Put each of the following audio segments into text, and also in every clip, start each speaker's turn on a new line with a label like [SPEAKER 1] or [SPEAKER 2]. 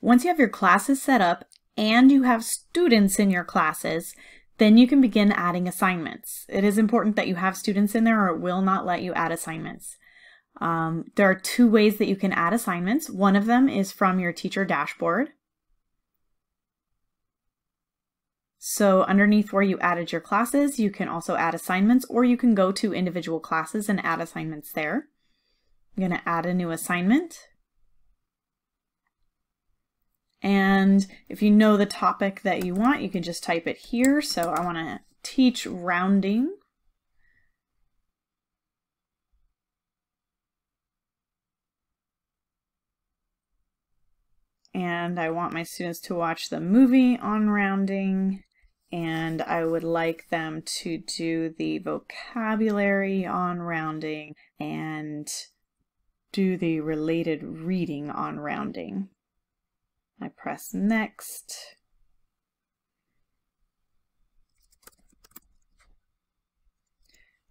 [SPEAKER 1] Once you have your classes set up and you have students in your classes, then you can begin adding assignments. It is important that you have students in there or it will not let you add assignments. Um, there are two ways that you can add assignments. One of them is from your teacher dashboard. So underneath where you added your classes, you can also add assignments or you can go to individual classes and add assignments there. I'm going to add a new assignment. And if you know the topic that you want, you can just type it here. So I want to teach rounding. And I want my students to watch the movie on rounding. And I would like them to do the vocabulary on rounding and do the related reading on rounding. I press next.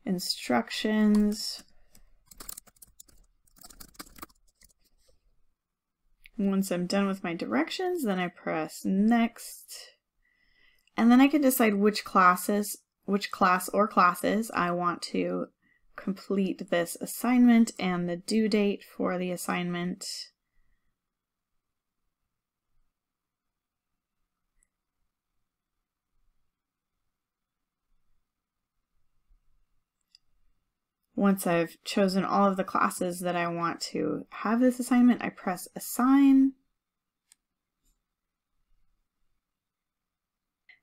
[SPEAKER 1] Instructions. Once I'm done with my directions, then I press next. And then I can decide which classes, which class or classes I want to complete this assignment and the due date for the assignment. Once I've chosen all of the classes that I want to have this assignment, I press assign.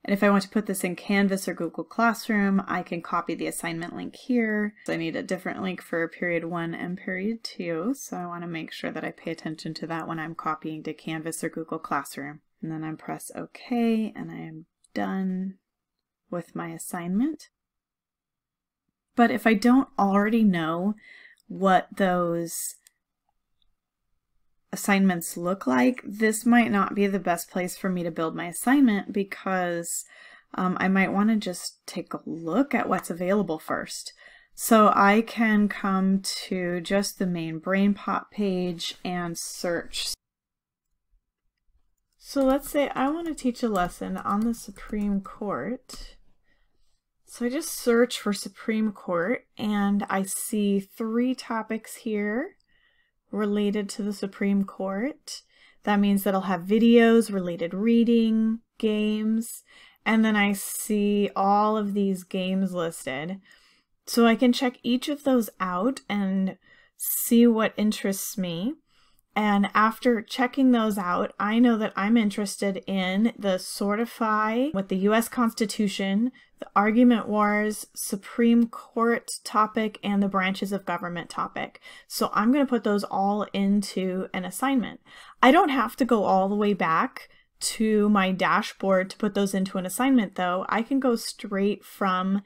[SPEAKER 1] And if I want to put this in Canvas or Google Classroom, I can copy the assignment link here. I need a different link for period one and period two, so I want to make sure that I pay attention to that when I'm copying to Canvas or Google Classroom. And then I press OK, and I am done with my assignment. But if I don't already know what those assignments look like, this might not be the best place for me to build my assignment because um, I might want to just take a look at what's available first. So I can come to just the main BrainPOP page and search. So let's say I want to teach a lesson on the Supreme Court. So I just search for Supreme Court and I see three topics here related to the Supreme Court. That means that I'll have videos, related reading, games, and then I see all of these games listed. So I can check each of those out and see what interests me. And after checking those out, I know that I'm interested in the Sortify with the US Constitution, the Argument Wars, Supreme Court topic, and the branches of government topic. So I'm going to put those all into an assignment. I don't have to go all the way back to my dashboard to put those into an assignment though. I can go straight from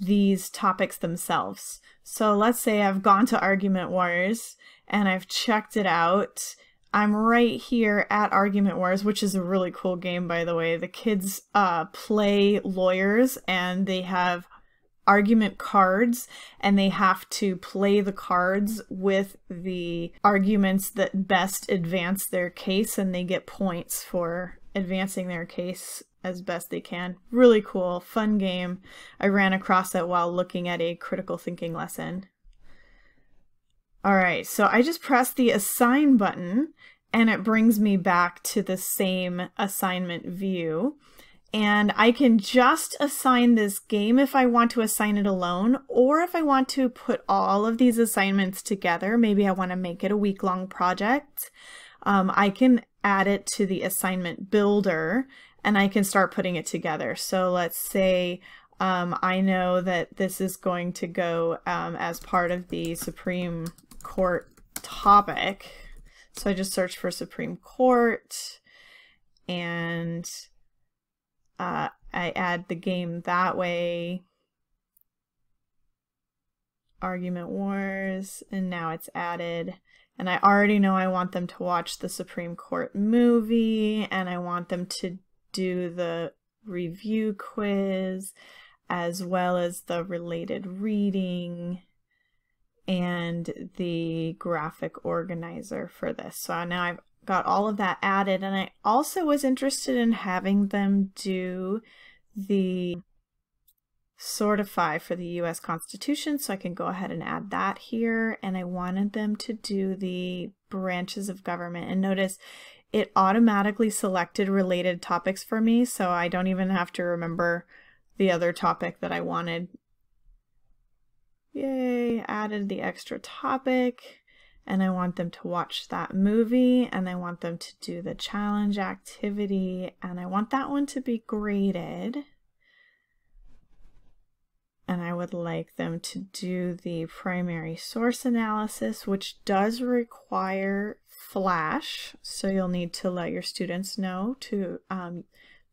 [SPEAKER 1] these topics themselves. So let's say I've gone to Argument Wars and I've checked it out. I'm right here at Argument Wars, which is a really cool game, by the way. The kids uh, play lawyers and they have argument cards and they have to play the cards with the arguments that best advance their case and they get points for advancing their case as best they can. Really cool, fun game. I ran across it while looking at a critical thinking lesson. All right, so I just press the assign button and it brings me back to the same assignment view. And I can just assign this game if I want to assign it alone, or if I want to put all of these assignments together, maybe I want to make it a week-long project, um, I can add it to the assignment builder and I can start putting it together. So let's say um, I know that this is going to go um, as part of the Supreme Court topic. So I just search for Supreme Court and uh, I add the game that way. Argument Wars, and now it's added. And I already know I want them to watch the Supreme Court movie, and I want them to do the review quiz, as well as the related reading and the graphic organizer for this. So now I've got all of that added. And I also was interested in having them do the Sortify for the US Constitution, so I can go ahead and add that here. And I wanted them to do the branches of government. And notice it automatically selected related topics for me, so I don't even have to remember the other topic that I wanted. Yay, added the extra topic and I want them to watch that movie and I want them to do the challenge activity and I want that one to be graded. And I would like them to do the primary source analysis, which does require Flash. So you'll need to let your students know to um,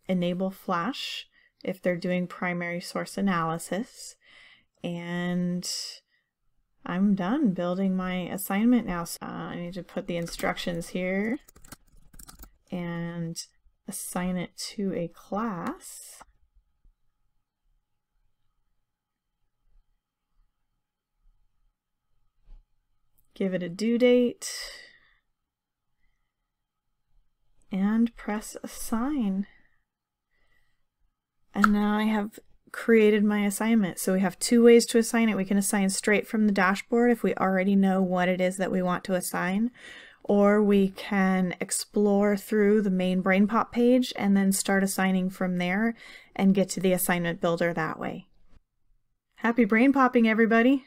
[SPEAKER 1] enable Flash if they're doing primary source analysis. And I'm done building my assignment now. So, uh, I need to put the instructions here and assign it to a class. Give it a due date and press assign. And now I have created my assignment. So we have two ways to assign it. We can assign straight from the dashboard if we already know what it is that we want to assign, or we can explore through the main BrainPOP page and then start assigning from there and get to the assignment builder that way. Happy brain popping, everybody!